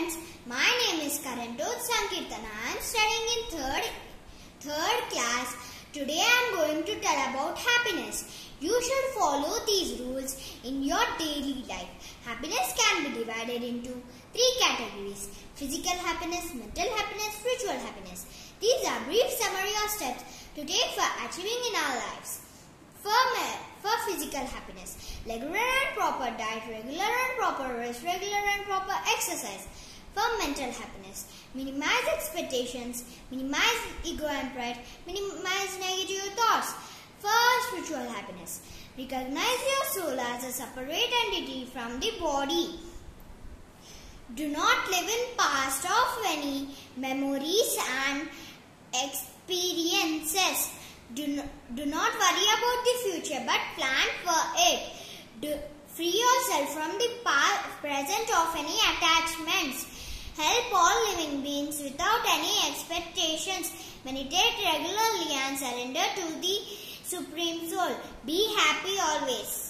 friends, my name is Karantoth Sankirtana. I am studying in third third class. Today I am going to tell about happiness. You should follow these rules in your daily life. Happiness can be divided into three categories: physical happiness, mental happiness, spiritual happiness. These are brief summary of steps to take for achieving in our lives. For, for physical happiness, like regular and proper diet, regular and proper rest, regular and proper exercise. For mental happiness, minimize expectations, minimize ego and pride, minimize negative thoughts. For spiritual happiness, recognize your soul as a separate entity from the body. Do not live in past of any memories and experiences. Do not, do not worry about the future but plan for it. Do, free yourself from the past, present of any attachments. Beings without any expectations. Meditate regularly and surrender to the Supreme Soul. Be happy always.